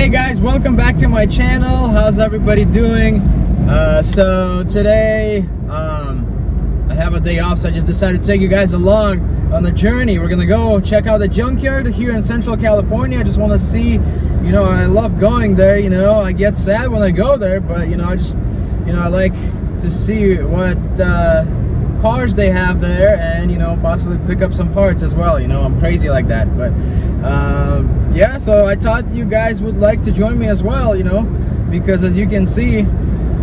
Hey guys, welcome back to my channel. How's everybody doing? Uh, so today, um, I have a day off, so I just decided to take you guys along on the journey. We're gonna go check out the junkyard here in Central California. I just want to see, you know, I love going there. You know, I get sad when I go there, but you know, I just, you know, I like to see what uh, cars they have there, and you know, possibly pick up some parts as well. You know, I'm crazy like that, but. Um, yeah so i thought you guys would like to join me as well you know because as you can see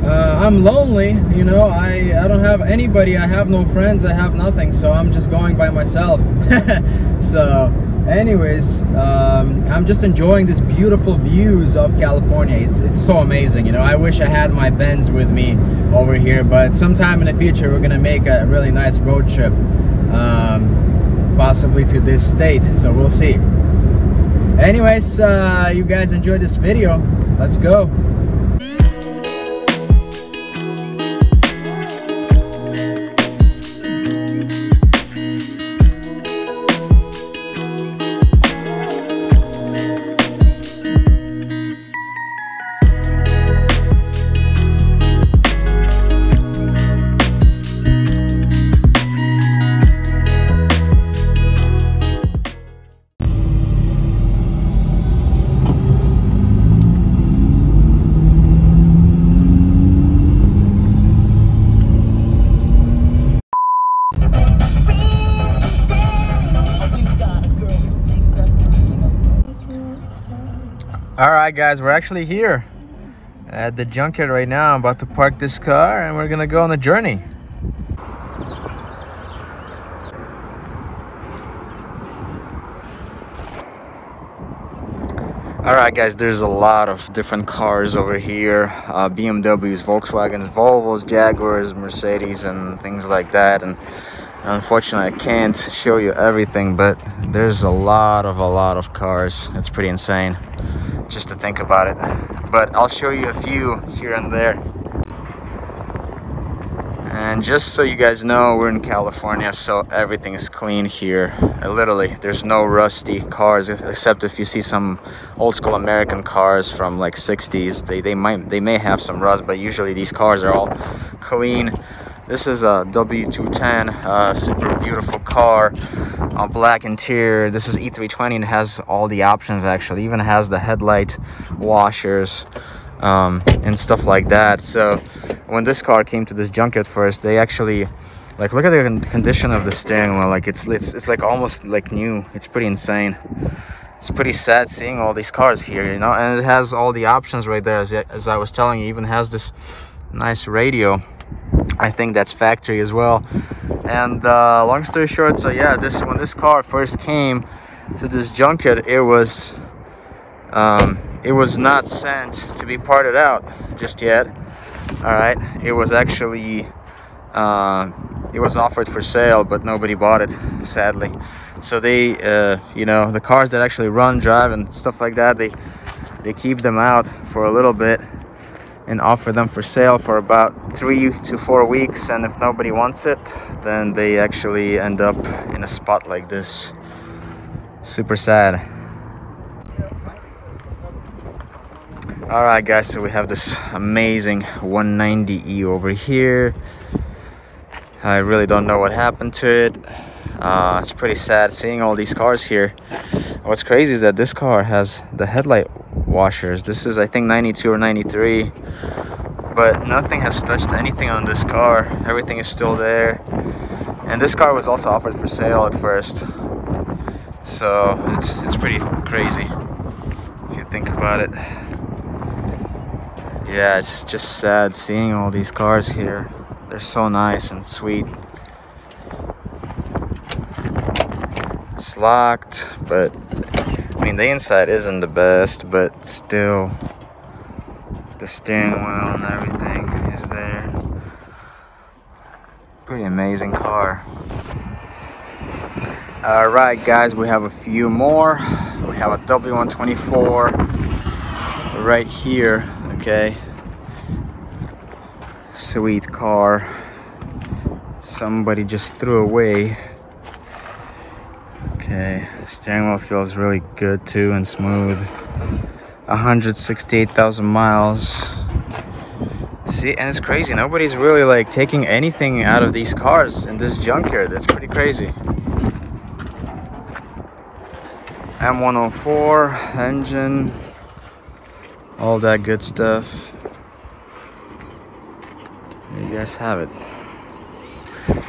uh, i'm lonely you know i i don't have anybody i have no friends i have nothing so i'm just going by myself so anyways um, i'm just enjoying these beautiful views of california. It's it's so amazing you know? I wish i had my benz with me over here but sometime in the future we're gonna make a really nice road trip um, possibly to this state so we'll see. Anyways uh, you guys enjoyed this video. Let's go all right guys we're actually here at the junkyard right now. I'm about to park this car and we're gonna go on a journey. All right guys there's a lot of different cars over here uh, bmws volkswagens volvos jaguars mercedes and things like that. And unfortunately i can't show you everything but there's a lot of a lot of cars. It's pretty insane just to think about it. But I'll show you a few here and there. And just so you guys know we're in California so everything is clean here. Uh, literally there's no rusty cars except if you see some old school American cars from like 60s they, they might they may have some rust but usually these cars are all clean this is a W210, uh, super beautiful car, uh, black interior. This is E320 and has all the options actually. Even has the headlight washers um, and stuff like that. So when this car came to this junket first, they actually like look at the condition of the steering wheel. Like it's it's it's like almost like new. It's pretty insane. It's pretty sad seeing all these cars here, you know. And it has all the options right there, as as I was telling you. Even has this nice radio I think that's factory as well. And uh, long story short, so yeah, this when this car first came to this junkyard, it was um, it was not sent to be parted out just yet. All right, it was actually uh, it was offered for sale, but nobody bought it, sadly. So they, uh, you know, the cars that actually run, drive, and stuff like that, they they keep them out for a little bit and offer them for sale for about three to four weeks and if nobody wants it then they actually end up in a spot like this. Super sad. All right guys so we have this amazing 190e over here. I really don't know what happened to it uh, it's pretty sad seeing all these cars here what's crazy is that this car has the headlight washers. This is, I think, 92 or 93. But nothing has touched anything on this car. Everything is still there. And this car was also offered for sale at first. So it's, it's pretty crazy if you think about it. Yeah, it's just sad seeing all these cars here. They're so nice and sweet. Locked, but I mean, the inside isn't the best, but still, the steering wheel and everything is there. Pretty amazing car. All right, guys, we have a few more. We have a W124 right here, okay? Sweet car. Somebody just threw away Okay, steering wheel feels really good too and smooth. 168,000 miles. See, and it's crazy. Nobody's really like taking anything out of these cars in this junkyard. That's pretty crazy. M104 engine, all that good stuff. You guys have it.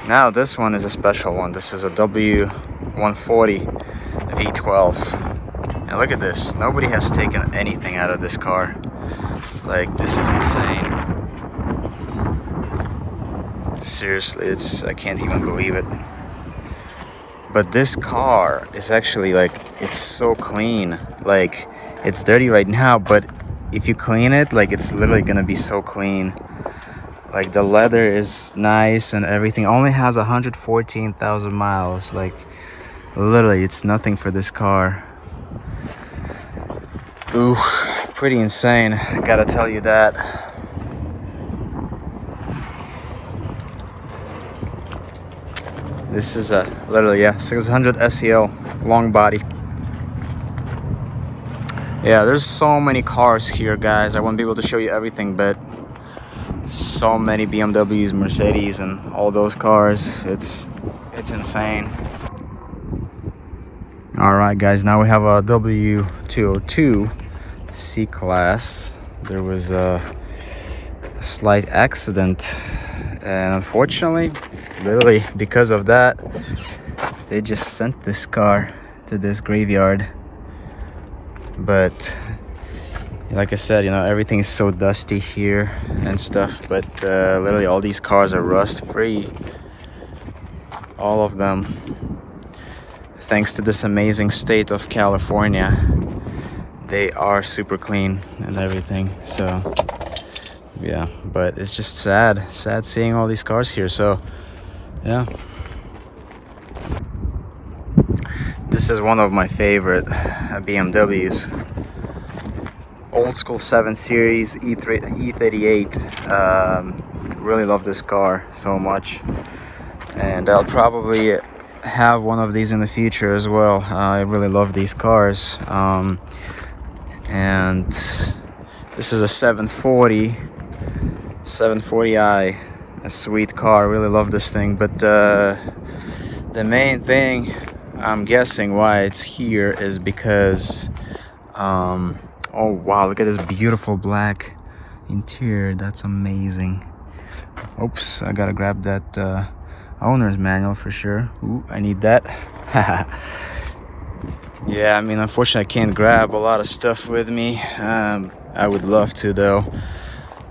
Now this one is a special one. This is a W140 V12. And look at this. Nobody has taken anything out of this car. Like this is insane. Seriously, it's I can't even believe it. But this car is actually like it's so clean. Like it's dirty right now, but if you clean it, like it's literally gonna be so clean. Like the leather is nice and everything. Only has 114,000 miles. Like literally, it's nothing for this car. Ooh, pretty insane. Gotta tell you that. This is a literally yeah 600 SEL long body. Yeah, there's so many cars here, guys. I won't be able to show you everything, but so many BMWs, Mercedes, and all those cars. It's it's insane. All right, guys. Now we have a W202 C class. There was a slight accident, and unfortunately, literally because of that they just sent this car to this graveyard but like I said you know everything is so dusty here and stuff but uh, literally all these cars are rust free all of them thanks to this amazing state of California they are super clean and everything so yeah but it's just sad sad seeing all these cars here so yeah. This is one of my favorite uh, BMWs old school 7 series E3 E38 um, really love this car so much. And I'll probably have one of these in the future as well uh, I really love these cars um, and this is a 740 740i a sweet car. Really love this thing. But uh, the main thing I'm guessing why it's here is because, um, oh wow, look at this beautiful black interior. That's amazing. Oops, I gotta grab that uh, owner's manual for sure. Ooh, I need that. yeah, I mean, unfortunately, I can't grab a lot of stuff with me. Um, I would love to though.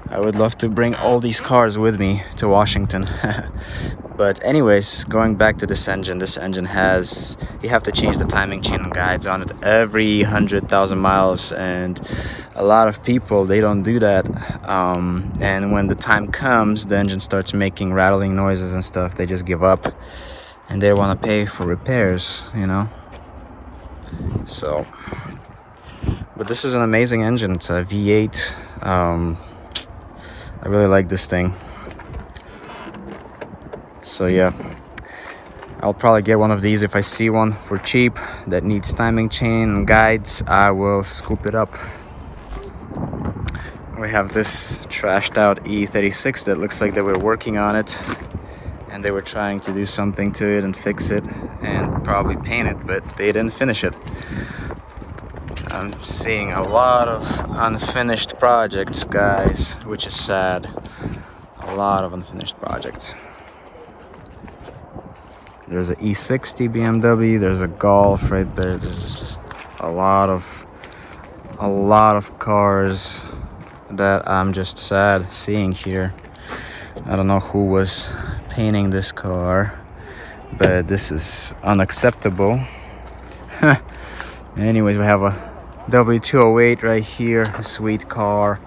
I would love to bring all these cars with me to Washington. but anyways, going back to this engine, this engine has, you have to change the timing chain and guides on it every 100,000 miles. And a lot of people, they don't do that. Um, and when the time comes, the engine starts making rattling noises and stuff. They just give up and they want to pay for repairs, you know? So, but this is an amazing engine. It's a V8. Um, I really like this thing. So yeah, I'll probably get one of these if I see one for cheap that needs timing chain and guides. I will scoop it up. We have this trashed out E36 that looks like they were working on it and they were trying to do something to it and fix it and probably paint it, but they didn't finish it. I'm seeing a lot of unfinished projects, guys, which is sad. A lot of unfinished projects. There's an E60 BMW, there's a Golf right there. There's just a lot of a lot of cars that I'm just sad seeing here. I don't know who was painting this car, but this is unacceptable. Anyways, we have a W208 right here, a sweet car,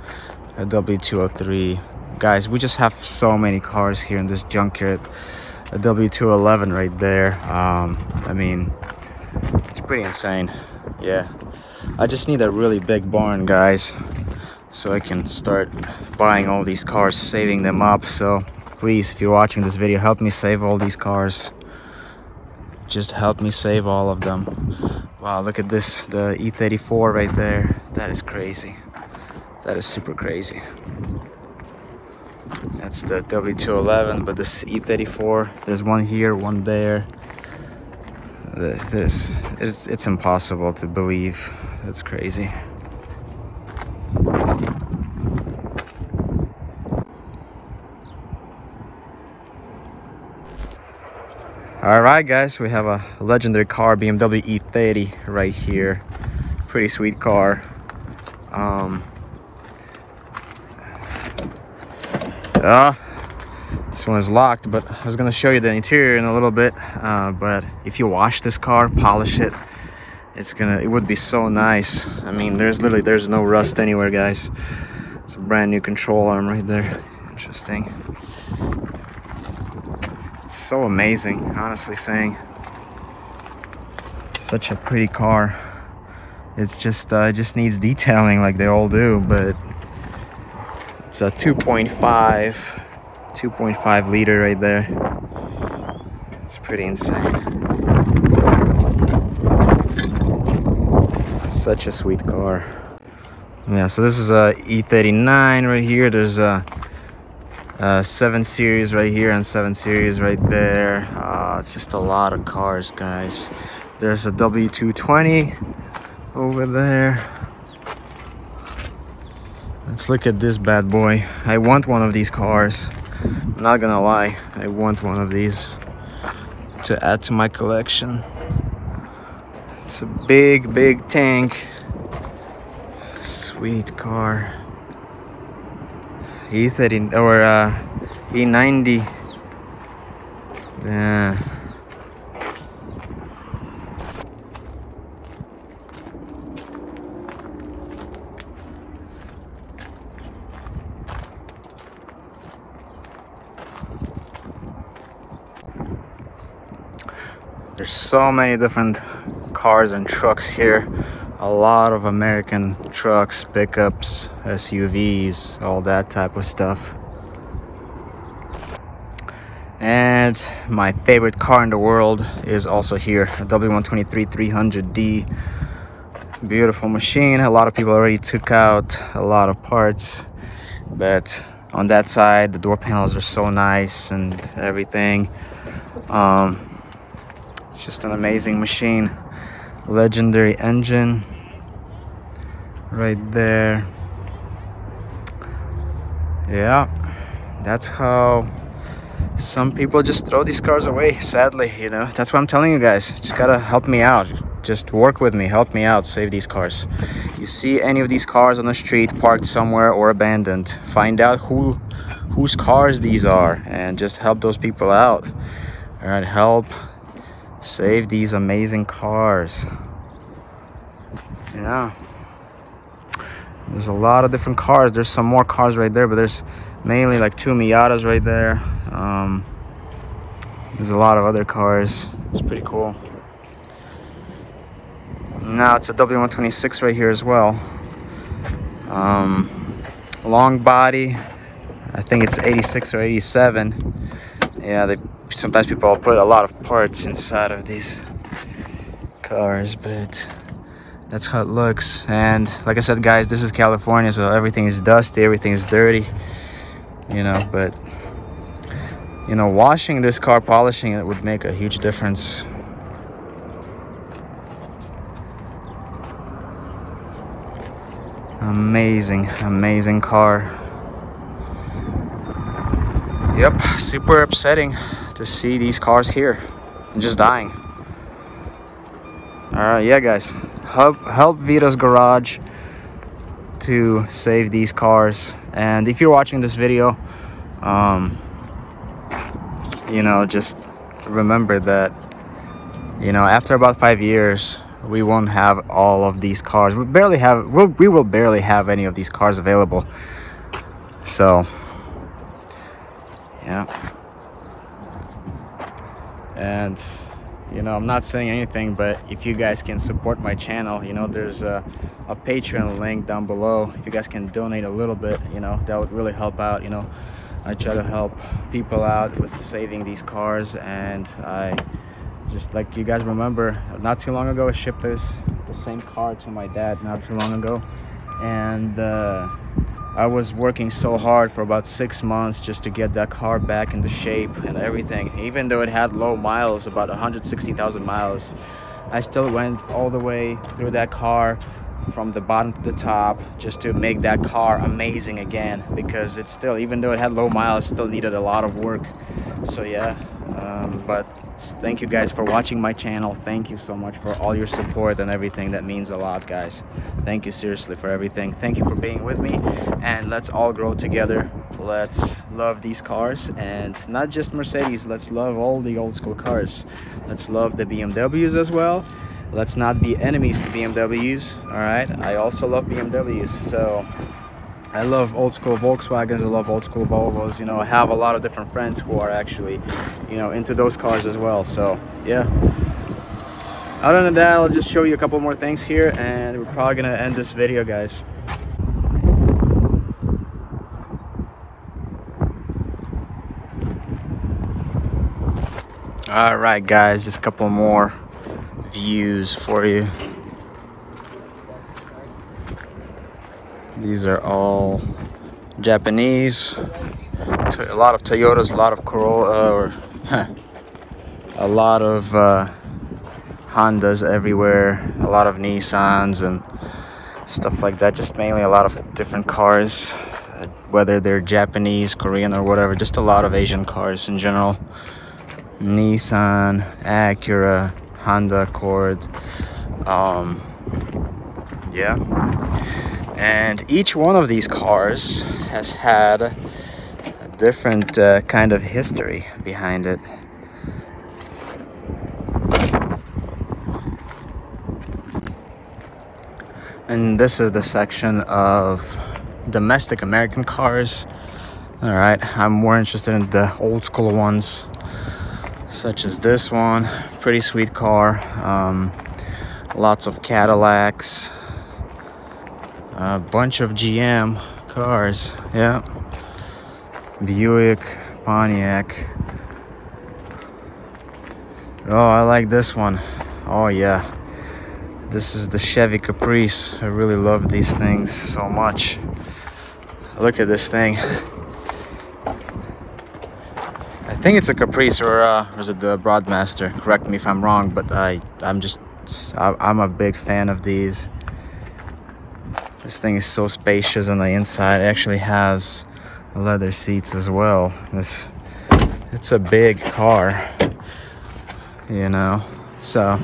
a W203. Guys, we just have so many cars here in this junkyard. A W211 right there. Um, I mean, it's pretty insane. Yeah. I just need a really big barn, guys, so I can start buying all these cars, saving them up. So please, if you're watching this video, help me save all these cars. Just help me save all of them. Wow, look at this, the E34 right there. that is crazy. That is super crazy. That's the W211, but this E34, there's one here, one there. This, this it's, it's impossible to believe. It's crazy. All right, guys, we have a legendary car, BMW E30 right here. Pretty sweet car. Um, uh, this one is locked, but I was gonna show you the interior in a little bit. Uh, but if you wash this car, polish it, it's gonna, it would be so nice. I mean, there's literally, there's no rust anywhere, guys. It's a brand new control arm right there. Interesting. It's so amazing, honestly saying. Such a pretty car. It's just, uh, it just needs detailing like they all do, but a 2.5, 2.5 liter right there. It's pretty insane. Such a sweet car. Yeah, so this is a E39 right here. There's a uh, 7 series right here and 7 series right there uh, it's just a lot of cars guys there's a w220 over there let's look at this bad boy. I want one of these cars. I'm not gonna lie i want one of these to add to my collection. It's a big big tank. Sweet car. E30 or uh, E90 yeah There's so many different cars and trucks here a lot of American trucks, pickups, SUVs, all that type of stuff. And my favorite car in the world is also here, a W123 300D. Beautiful machine. A lot of people already took out a lot of parts, but on that side, the door panels are so nice and everything. Um, it's just an amazing machine. Legendary engine. Right there. Yeah. That's how some people just throw these cars away sadly you know? That's what i'm telling you guys. Just gotta help me out. Just work with me. Help me out. Save these cars. You see any of these cars on the street parked somewhere or abandoned find out who whose cars these are and just help those people out. All right help save these amazing cars. Yeah. There's a lot of different cars. There's some more cars right there but there's mainly like two miatas right there. Um, there's a lot of other cars. It's pretty cool. Now it's a w126 right here as well. Um, long body. I think it's 86 or 87 yeah they sometimes people put a lot of parts inside of these cars but that's how it looks. And like i said guys this is california so everything is dusty everything is dirty you know but you know washing this car polishing it would make a huge difference. Amazing amazing car. Yep super upsetting to see these cars here and just dying. All right, yeah, guys, help help Vito's Garage to save these cars. And if you're watching this video, um, you know, just remember that, you know, after about five years, we won't have all of these cars. We barely have, we'll, we will barely have any of these cars available. So, yeah and you know i'm not saying anything but if you guys can support my channel you know there's a, a patreon link down below. If you guys can donate a little bit you know that would really help out you know. I try to help people out with saving these cars and i just like you guys remember not too long ago i shipped this the same car to my dad not too long ago. And uh, I was working so hard for about six months just to get that car back into shape and everything. Even though it had low miles, about 160,000 miles, I still went all the way through that car from the bottom to the top just to make that car amazing again because it still even though it had low miles still needed a lot of work so yeah um, but thank you guys for watching my channel. Thank you so much for all your support and everything. That means a lot guys. Thank you seriously for everything. Thank you for being with me. And let's all grow together. Let's love these cars. And not just mercedes. Let's love all the old school cars. Let's love the bmws as well. Let's not be enemies to bmws all right? I also love bmws so I love old school Volkswagens, I love old school Volvos, you know, I have a lot of different friends who are actually, you know, into those cars as well, so, yeah. Other than that, I'll just show you a couple more things here, and we're probably gonna end this video, guys. All right, guys, just a couple more views for you. These are all Japanese. A lot of Toyotas, a lot of Corolla, or a lot of uh, Hondas everywhere, a lot of Nissans and stuff like that. Just mainly a lot of different cars, whether they're Japanese, Korean, or whatever. Just a lot of Asian cars in general. Nissan, Acura, Honda Accord. Um, yeah and each one of these cars has had a different uh, kind of history behind it. And this is the section of domestic American cars. All right I'm more interested in the old school ones such as this one. Pretty sweet car um, lots of Cadillacs a bunch of GM cars. Yeah. Buick, Pontiac. Oh, I like this one. Oh, yeah. This is the Chevy Caprice. I really love these things so much. Look at this thing. I think it's a Caprice or, uh, or is it the Roadmaster? Correct me if I'm wrong, but I, I'm just, I'm a big fan of these. This thing is so spacious on the inside. It actually has leather seats as well. This it's a big car, you know. So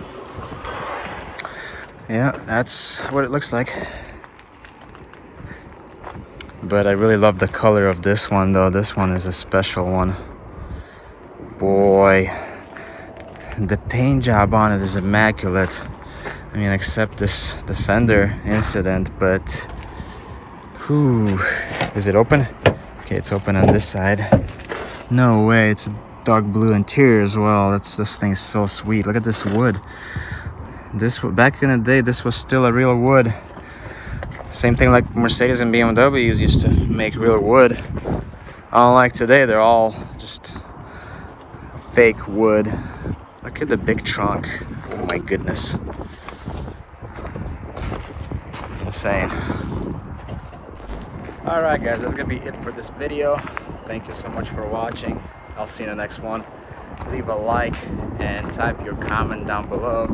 yeah, that's what it looks like. But I really love the color of this one though. This one is a special one. Boy, the paint job on it is immaculate. I mean, except this Defender incident, but who is it open? Okay, it's open on this side. No way, it's a dark blue interior as well. That's this thing's so sweet. Look at this wood. This back in the day, this was still a real wood. Same thing like Mercedes and BMWs used to make real wood. Unlike today, they're all just fake wood. Look at the big trunk. Oh my goodness insane. Alright guys, that's gonna be it for this video. Thank you so much for watching. I'll see you in the next one. Leave a like and type your comment down below.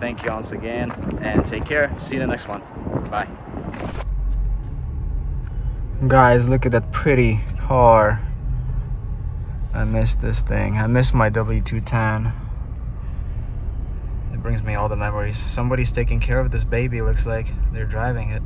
Thank you once again and take care. See you in the next one. Bye. Guys, look at that pretty car. I miss this thing. I miss my W210 brings me all the memories. Somebody's taking care of this baby, looks like. They're driving it.